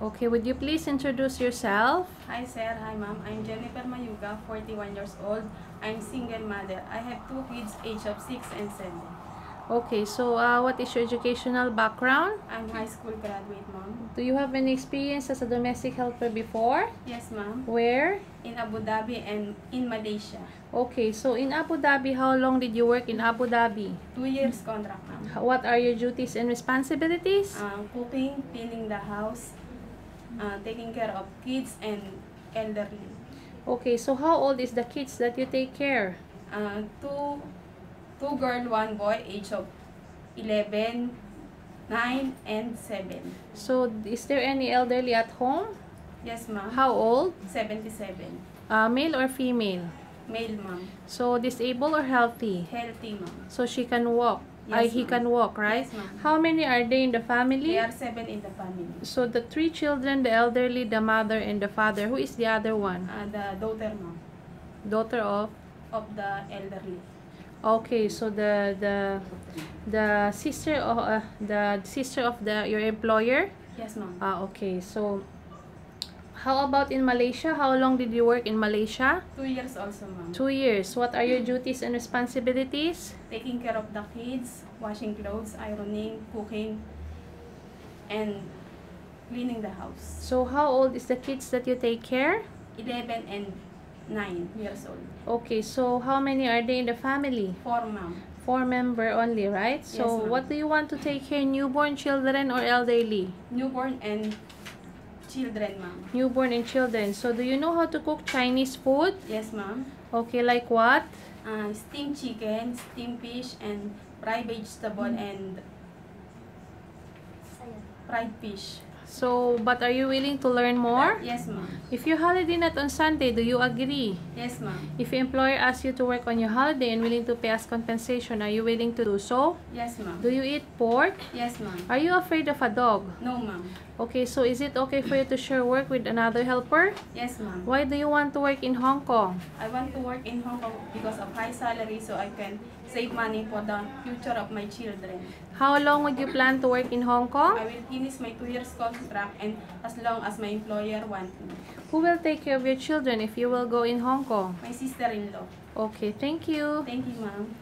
Okay, would you please introduce yourself? Hi sir, hi ma'am. I'm Jennifer Mayuga, 41 years old. I'm single mother. I have two kids, age of 6 and 7. Okay, so uh, what is your educational background? I'm high school graduate, ma'am. Do you have any experience as a domestic helper before? Yes, ma'am. Where? In Abu Dhabi and in Malaysia. Okay, so in Abu Dhabi, how long did you work in Abu Dhabi? Two years contract, ma'am. What are your duties and responsibilities? Uh, cooking, cleaning the house, uh, taking care of kids and elderly. Okay, so how old is the kids that you take care? Uh, two, two girl, one boy, age of 11, 9, and 7. So is there any elderly at home? Yes, ma'am. How old? 77. Uh, male or female? Male, ma'am. So disabled or healthy? Healthy, ma'am. So she can walk. Yes, he can walk, right? Yes. How many are they in the family? They are seven in the family. So the three children, the elderly, the mother, and the father. Who is the other one? Uh, the daughter, ma'am, Daughter of? of the elderly. Okay, so the the the sister of uh, the sister of the your employer. Yes, ma'am. Ah, okay. So how about in Malaysia? How long did you work in Malaysia? Two years also, ma'am. Two years. What are your duties and responsibilities? Taking care of the kids, washing clothes, ironing, cooking, and cleaning the house. So how old is the kids that you take care? 11 and 9 years old. Okay, so how many are they in the family? Four, ma'am. Four member only, right? So Yes, ma'am. what do you want to take care? Newborn children or elderly? Newborn and children, ma'am. Newborn and children. So do you know how to cook Chinese food? Yes, ma'am. Okay, like what? Uh, steamed chicken, steamed fish, and fried vegetable and fried fish. So, but are you willing to learn more? Yes, ma'am. If you holiday not on Sunday, do you agree? Yes, ma'am. If your employer asks you to work on your holiday and willing to pay us compensation, are you willing to do so? Yes, ma'am. Do you eat pork? Yes, ma'am. Are you afraid of a dog? No, ma'am. Okay, so is it okay for you to share work with another helper? Yes, ma'am. Why do you want to work in Hong Kong? I want to work in Hong Kong because of high salary so I can save money for the future of my children. How long would you plan to work in Hong I Kong? will finish my two years contract and as long as my employer wants me. Who will take care of your children if you will go in Hong Kong? My sister-in-law. Okay, thank you. Thank you, ma'am.